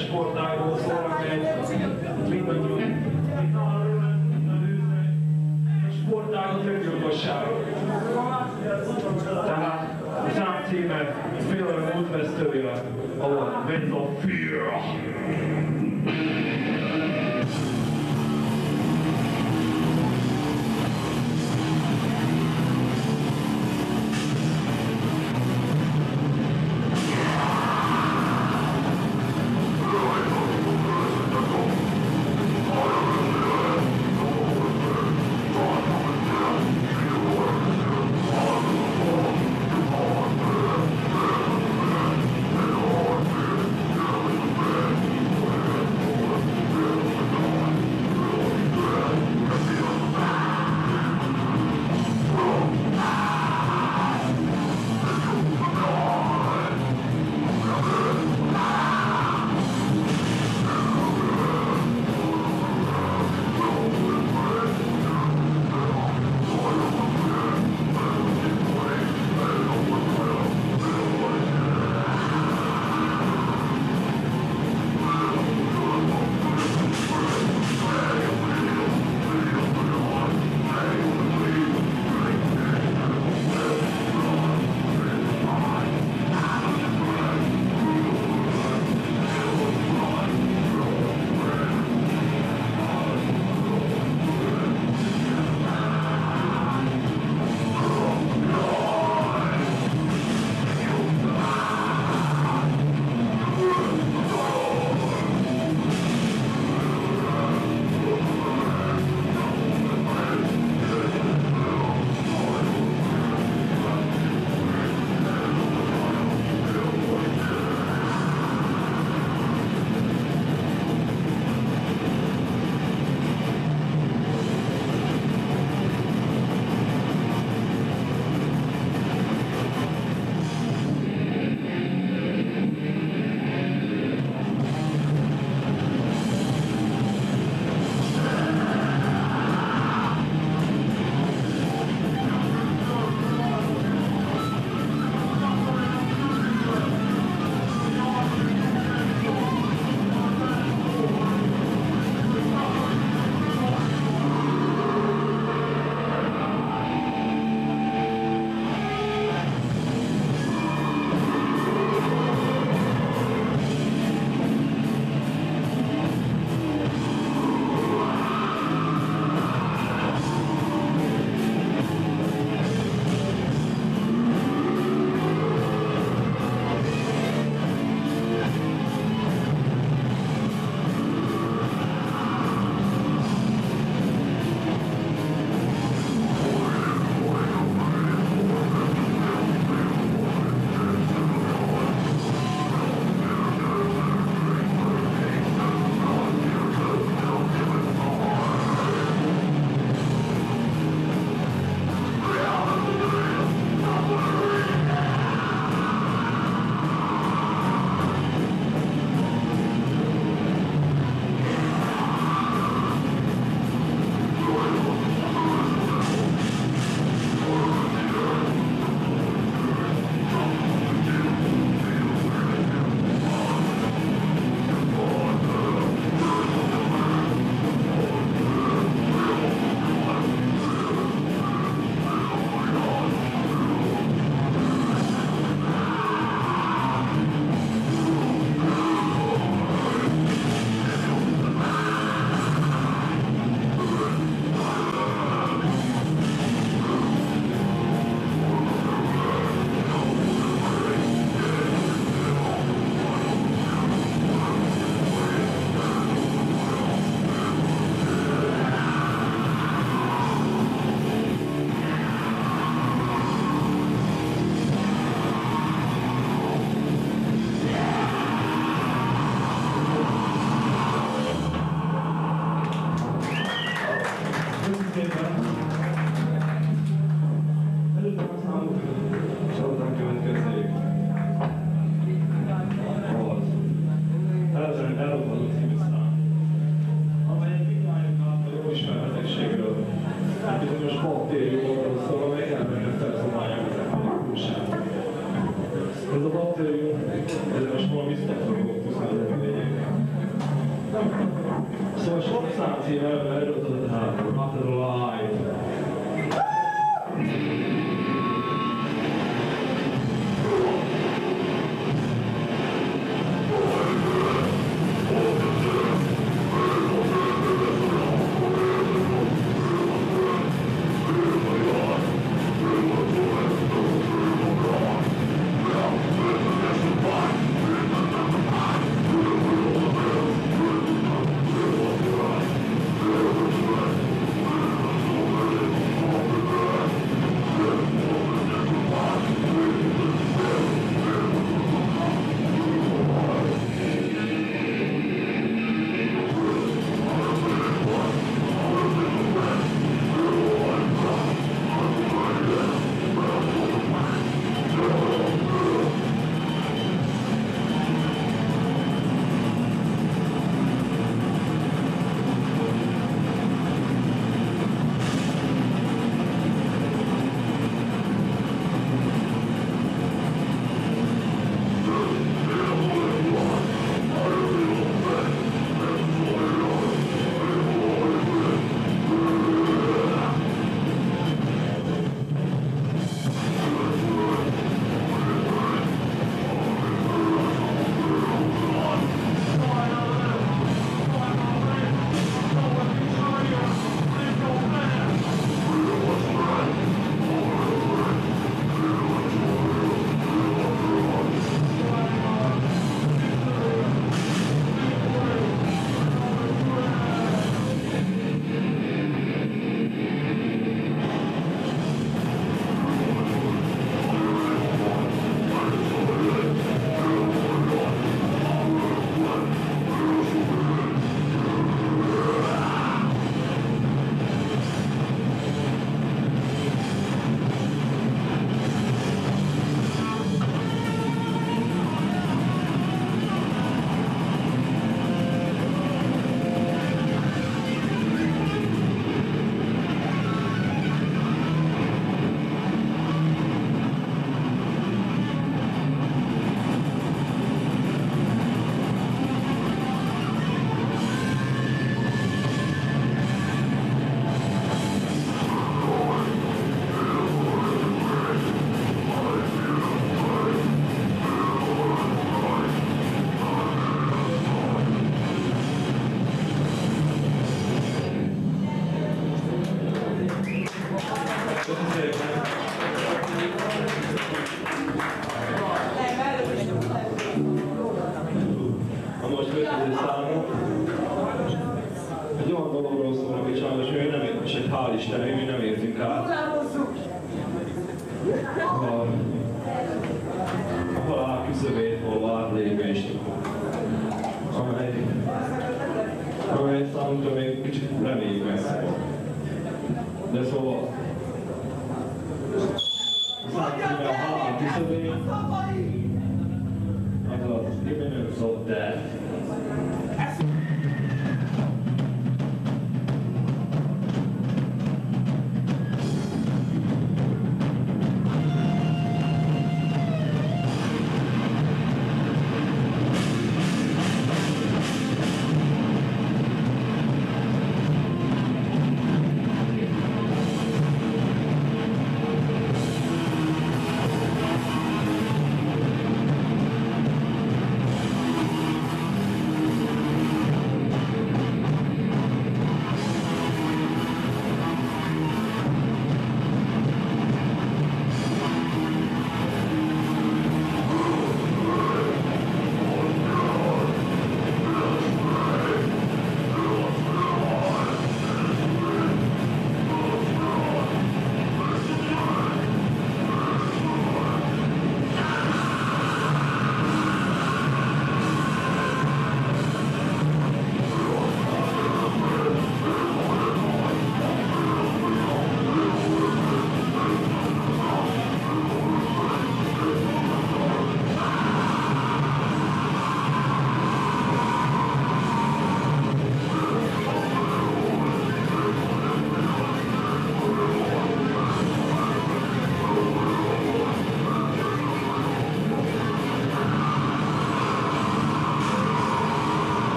sportágról szól, amely mindannyian sportágot öngyilkosság. Tehát a szám címe Félelem útvesztője, ahol Winds of Fear.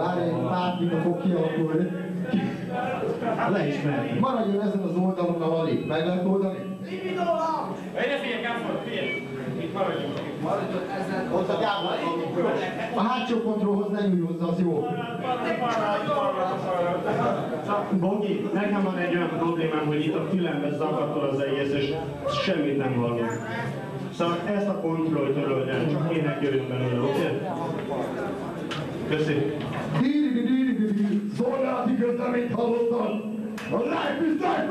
Várj, egy pár a fog kialakulni. Le is mehetünk. Maradjon ezen az oldalon a Lali. Meg lehet oldani? Ide figyelj, Gáfor, figyelj! Itt maradjunk. Ott a Gábor. A hátsó kontrollhoz nem ülj hozzá, az jó. Bogi, nekem van egy olyan problémám, hogy itt a fülembe zakatol az egész, és semmit nem hallok. Szóval ezt a kontrollt töröld el, csak ének jövünk belőle, oké? Köszi. Díri. Szolgálati közleményt hallottad? A life is life,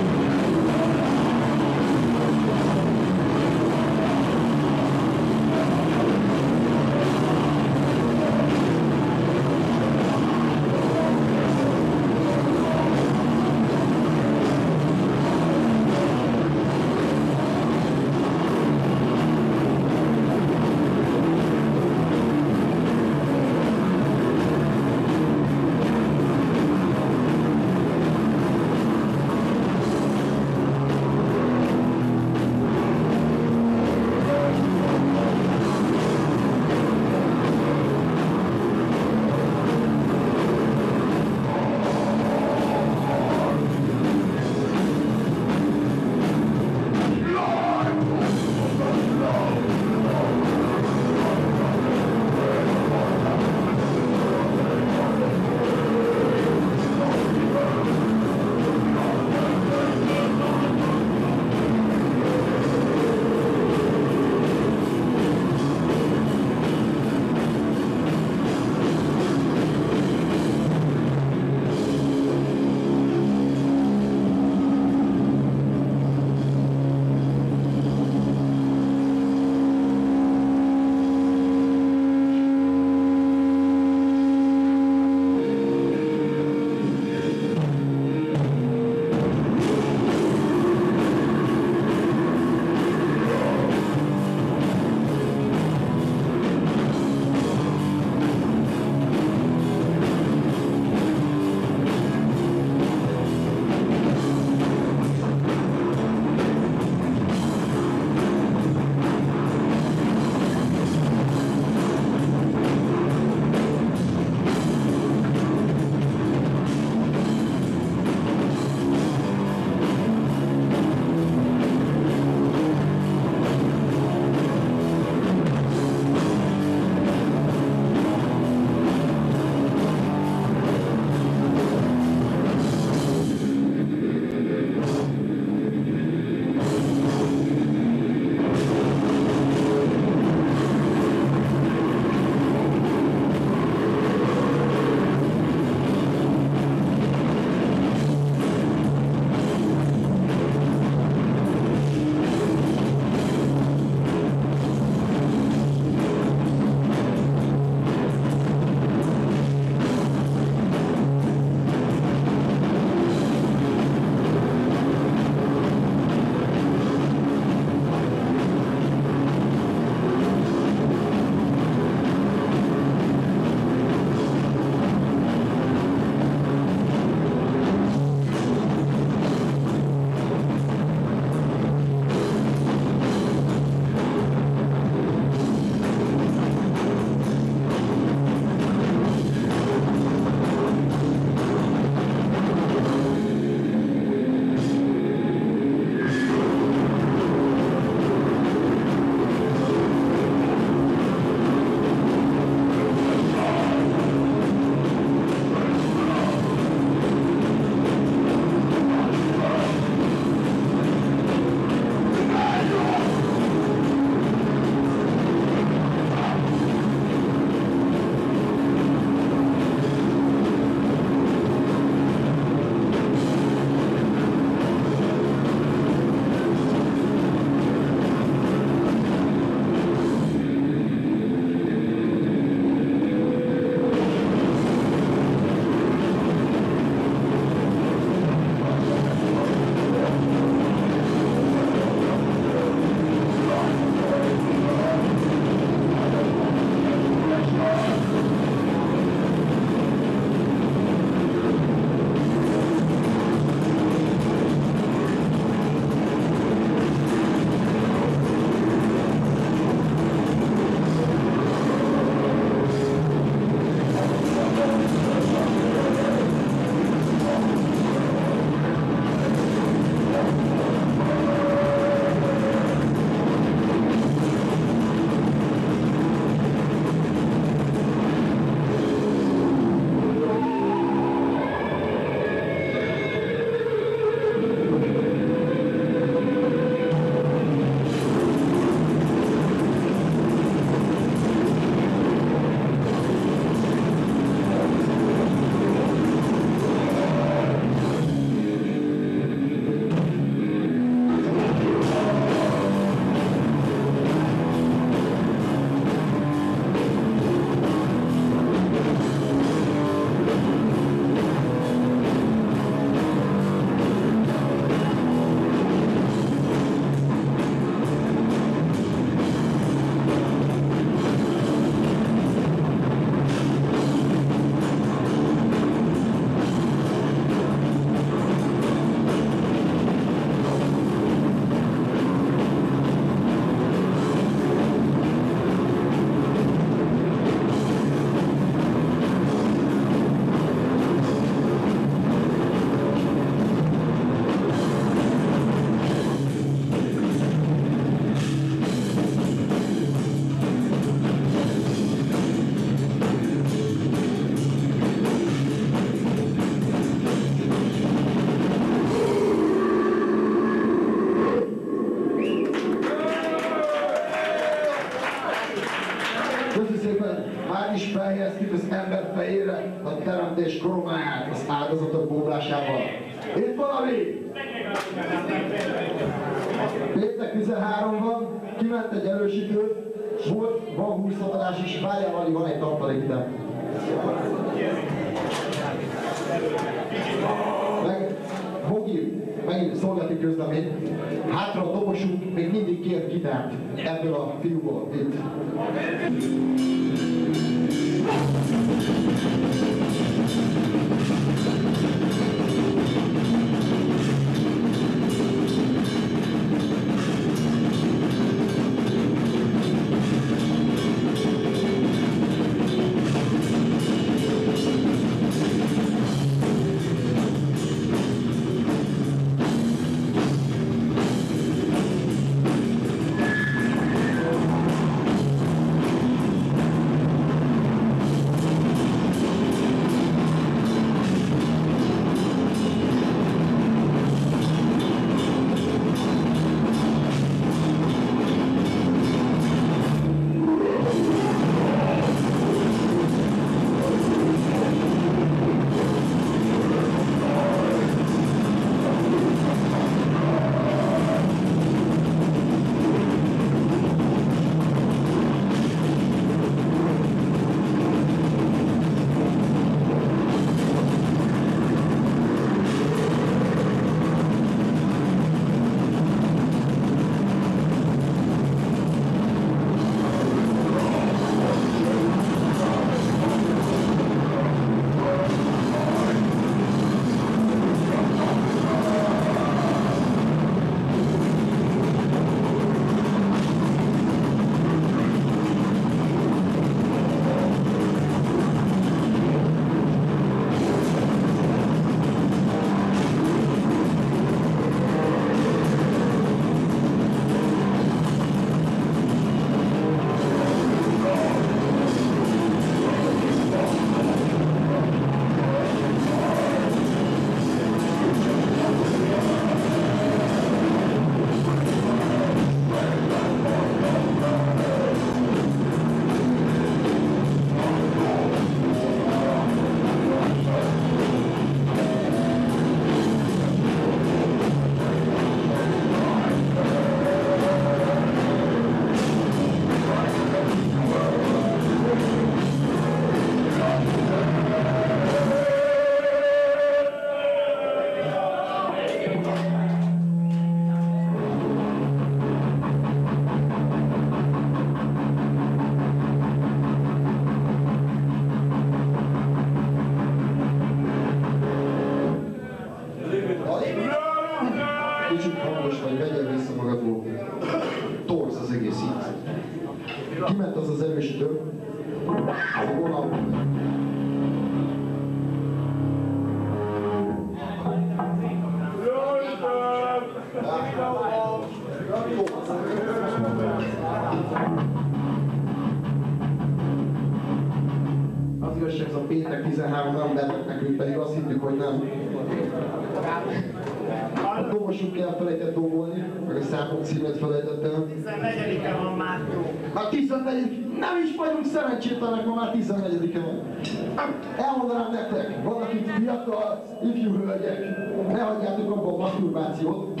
információt.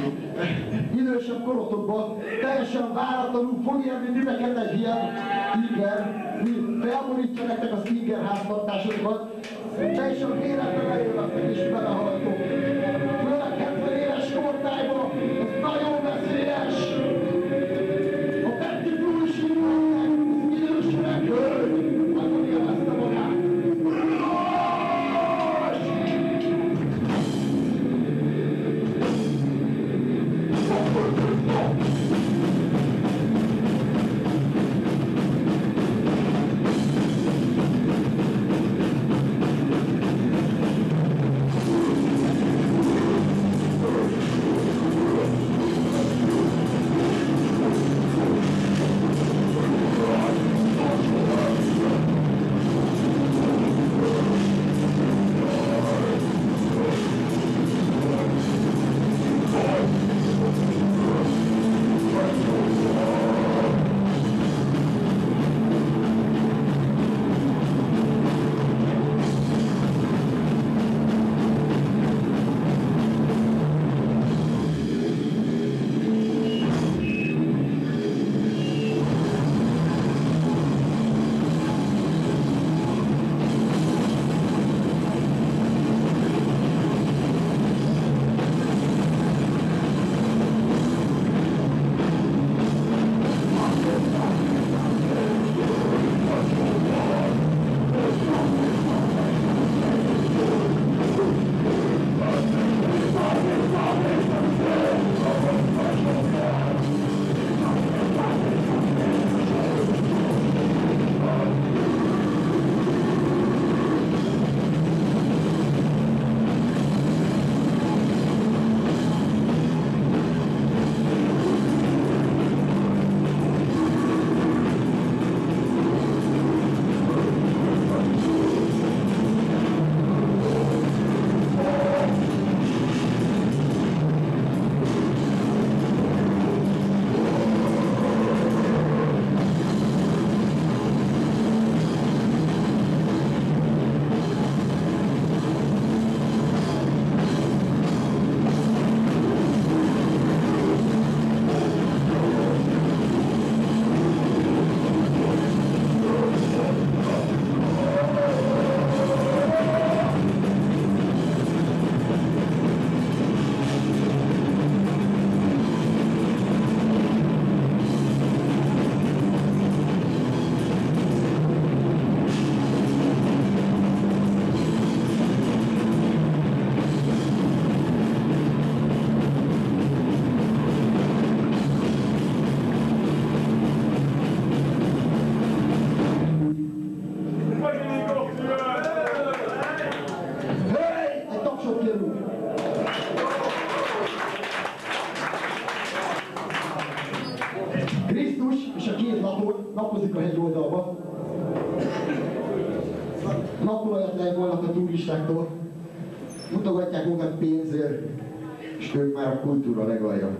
Idősebb korotokban teljesen váratlanul fog érni titeket egy ilyen inger, mi felborítja nektek az inger háztartásokat, teljesen véletlenül jönnek és belehaladtok. Főleg 70 éves kortályban, ez nagyon veszélyes! turistáktól, mutogatják magukat pénzért, és ők már a kultúra legalja.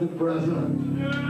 The present.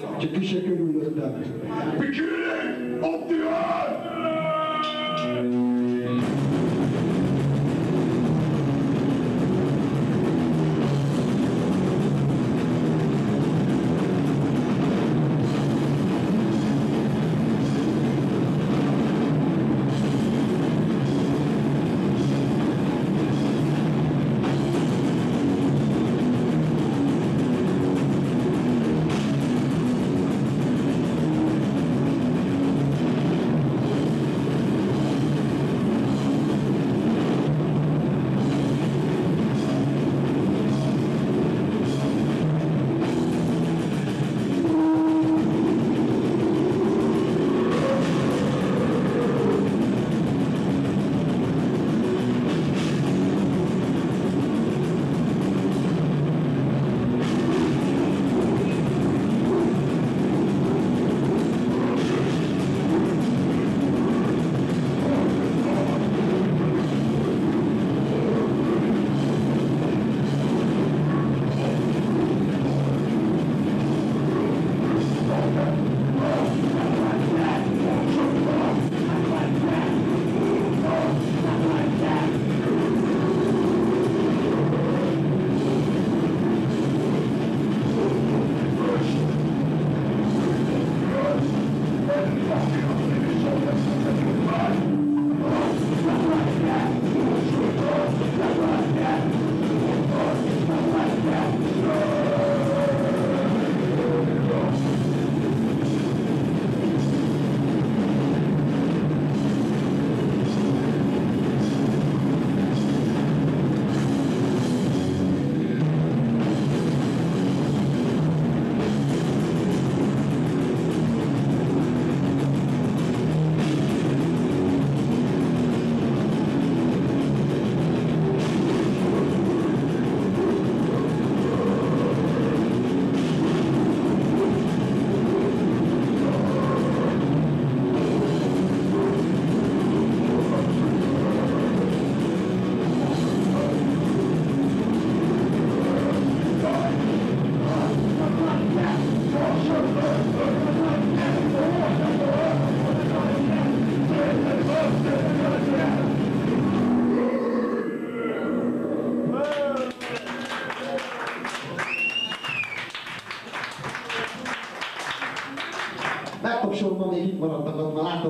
Nótával is, csak kicsit körülöttem.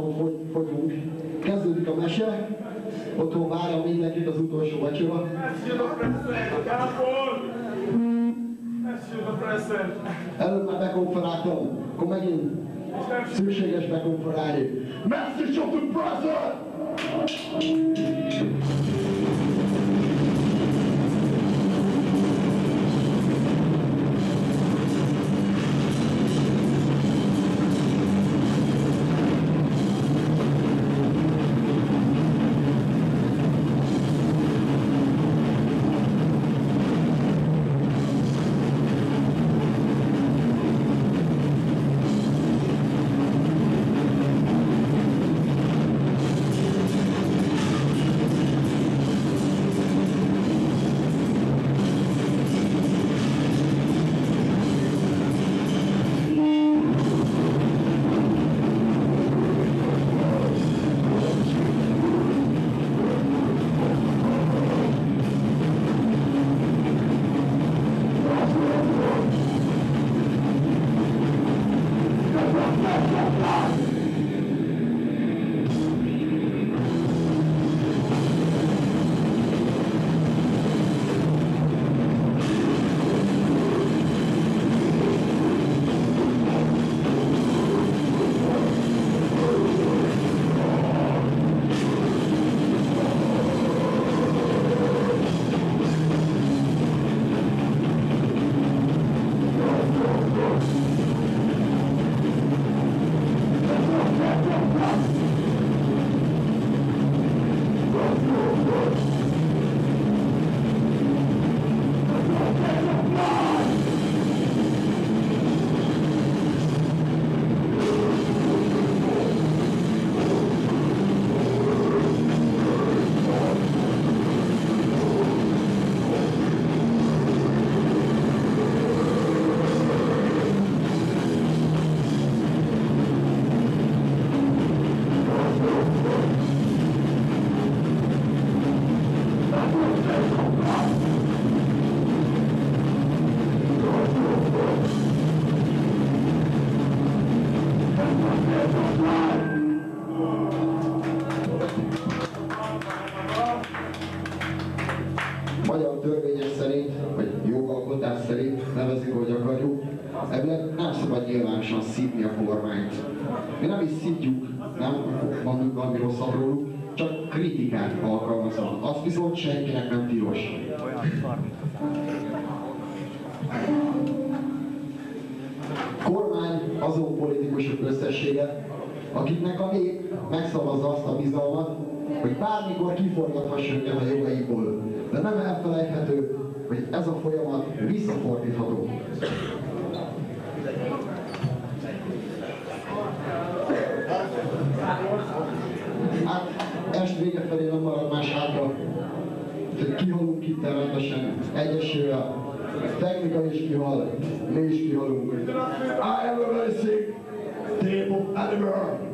muy szidjuk, nem mondjuk valami rosszat róluk, csak kritikát alkalmazom. Azt viszont senkinek nem tilos. Kormány azon politikusok összessége, akiknek a nép megszavazza azt a bizalmat, hogy bármikor kiforgathassa őket a jogaikból. De nem elfelejthető, hogy ez a folyamat visszafordítható. Hát est vége felé nem marad más hátra, hogy kihalunk itt rendesen, egyesével, technika is kihal, mi is kihalunk. I am a racing team animal.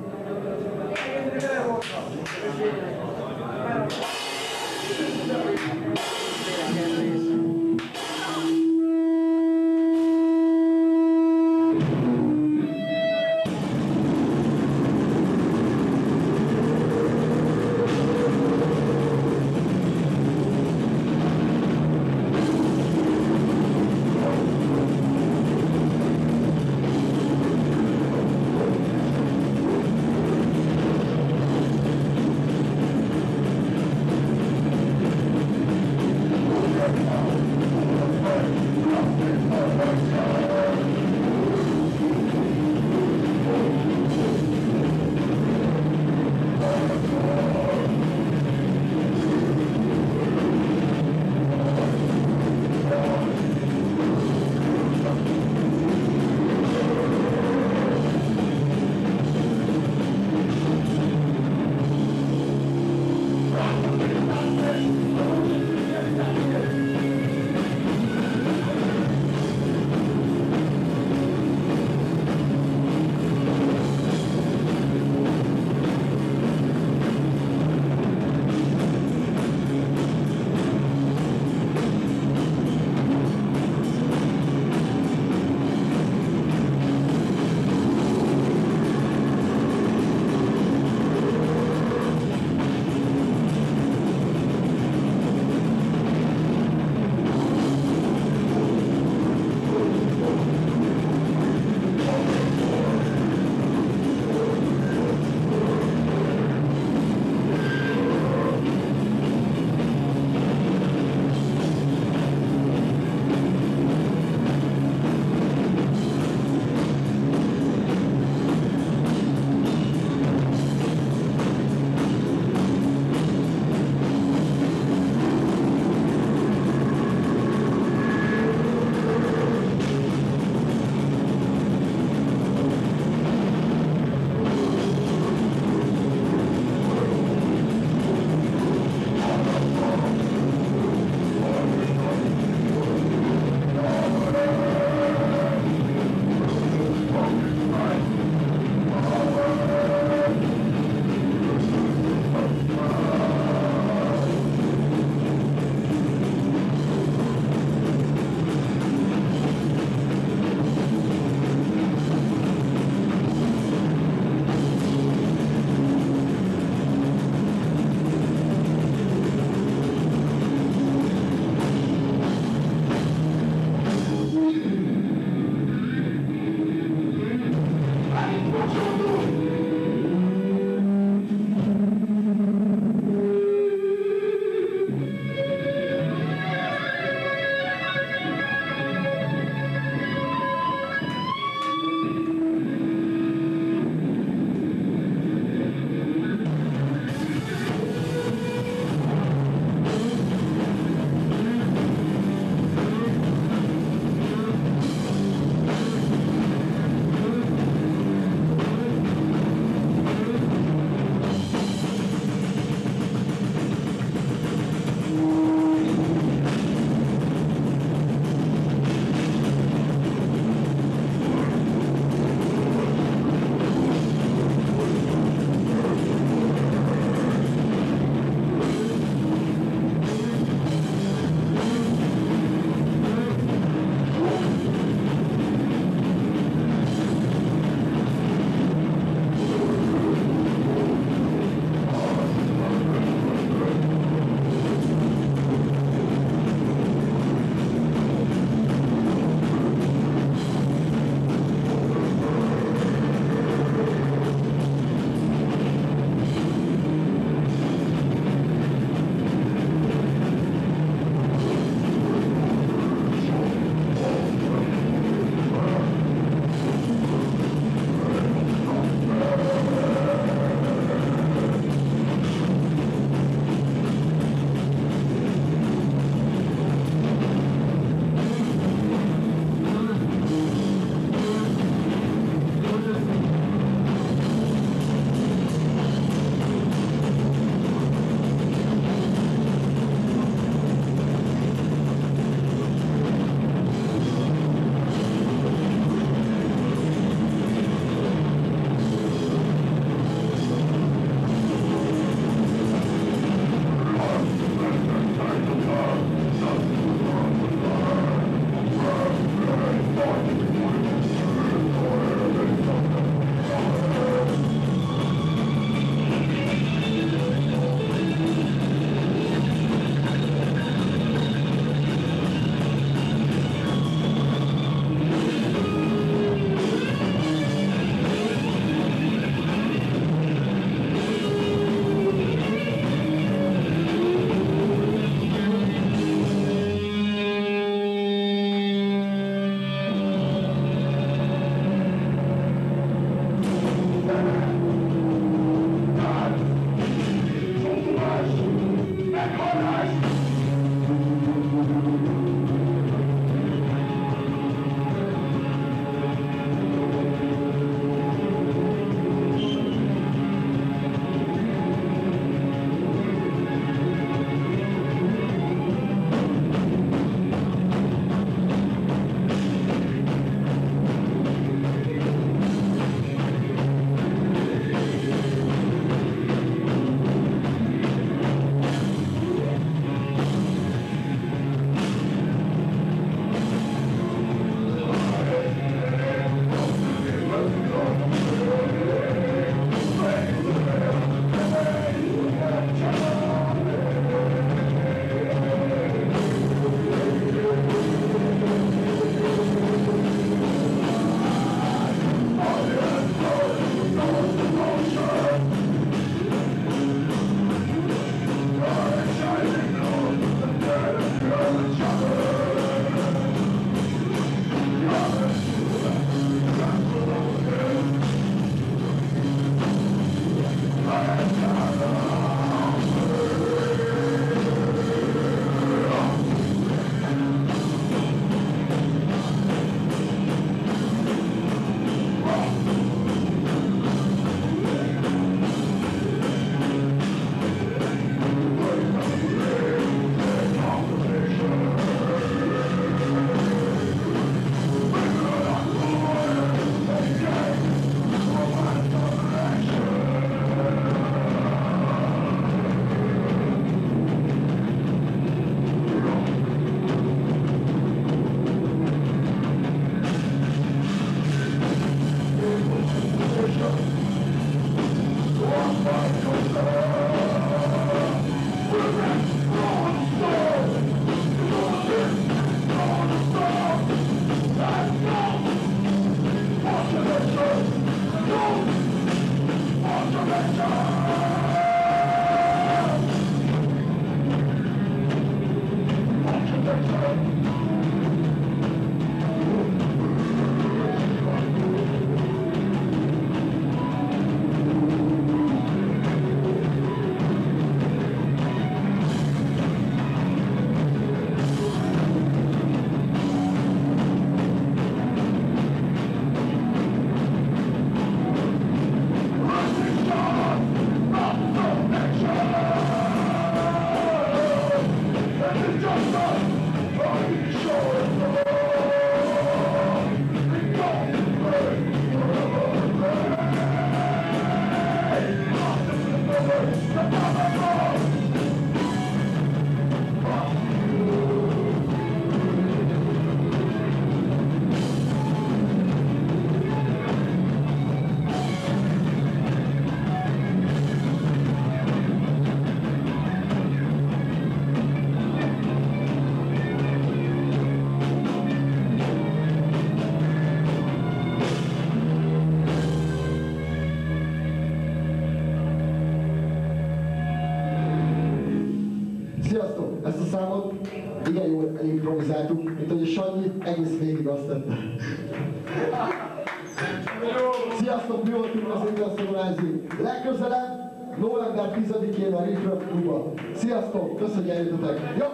to są ja tutaj. Jo!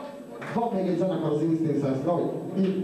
Dwa biegi za na korzyści z tej i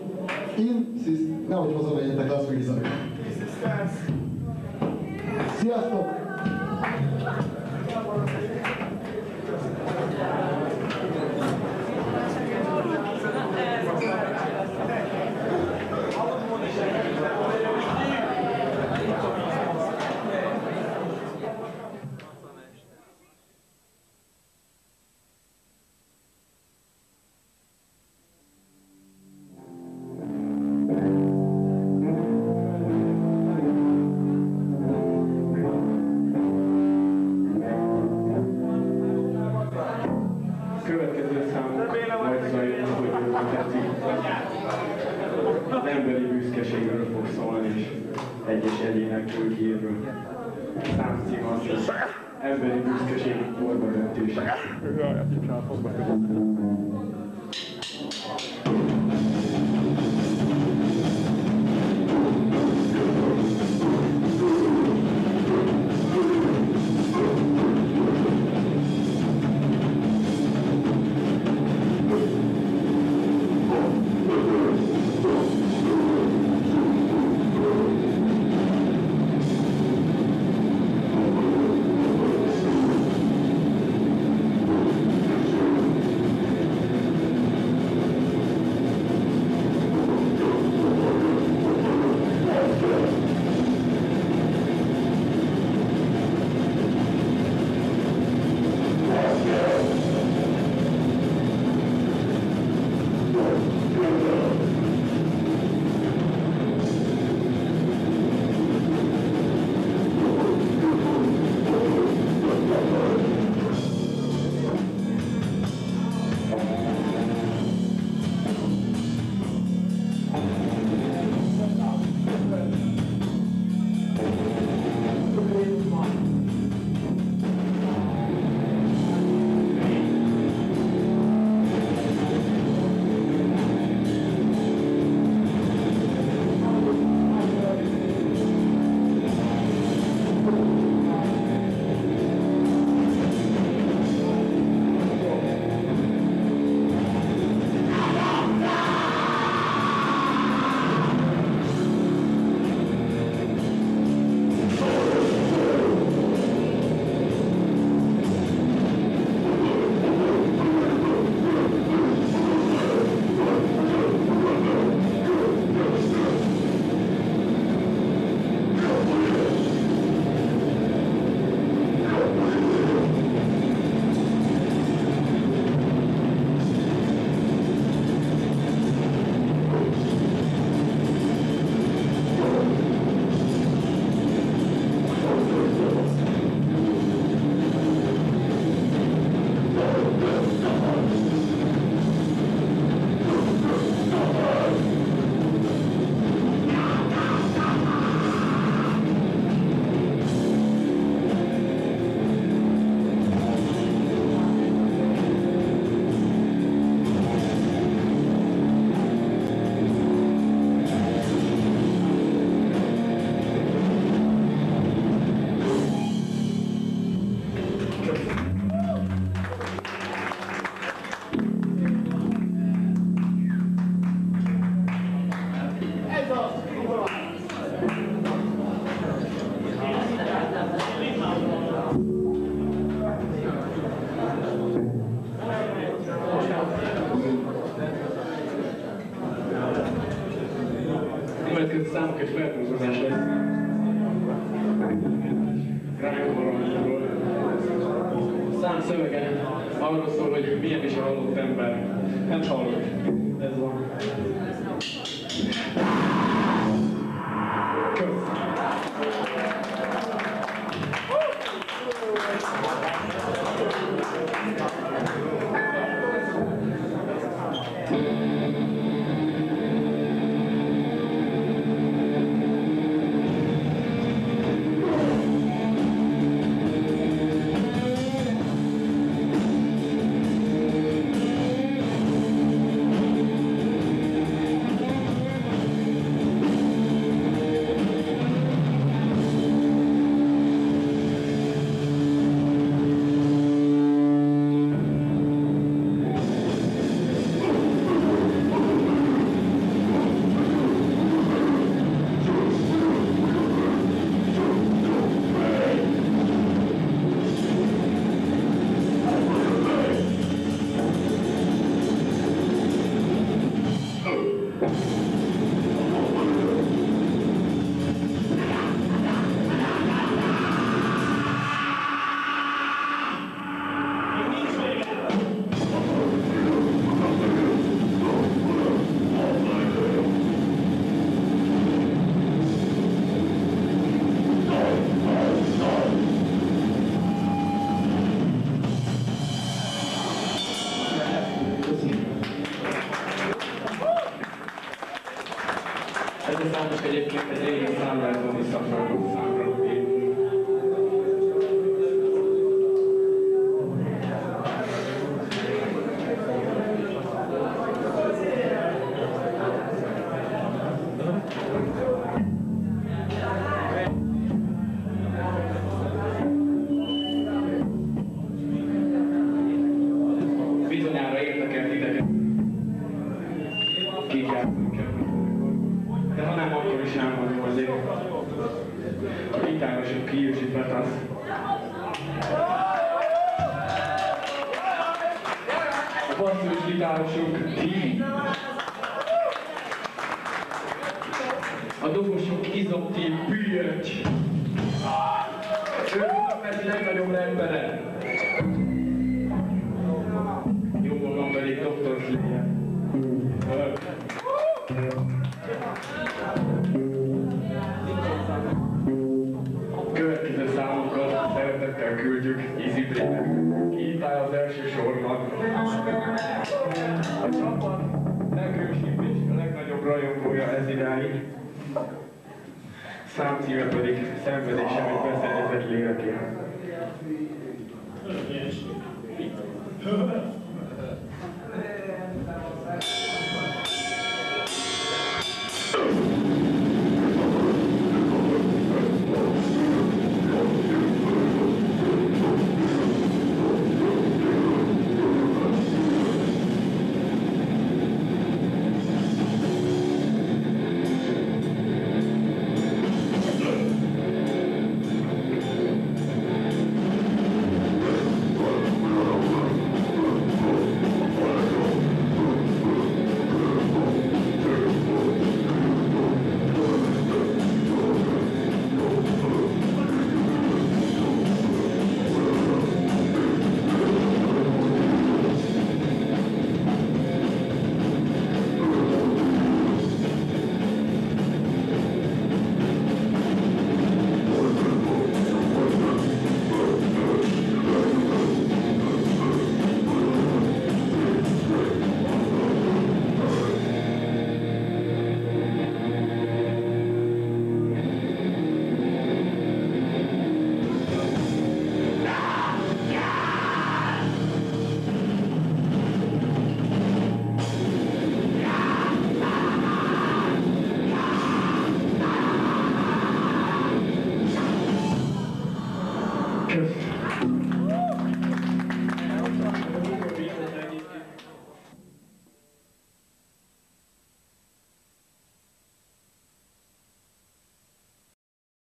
Yeah. Yeah,